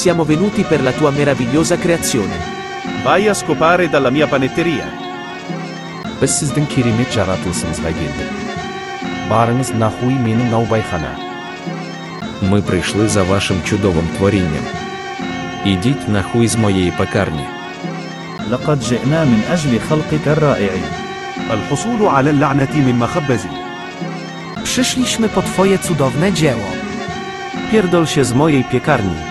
Siamo venuti per la tua meravigliosa creazione. Vai a scopare dalla mia panetteria. Biz sizдің керемет жаратылысыңызға келдік. Барыңыз нахуй менің наубайхана. Ми прийшли за вашим чудовим творінням. Ідіть нахуй з моєї пекарні. لقد جئنا من أجل خلقك الرائع الحصول على اللعنة من مخبزي. Przyszliśmy po twoje cudowne dzieło. Pierdol się z mojej piekarni.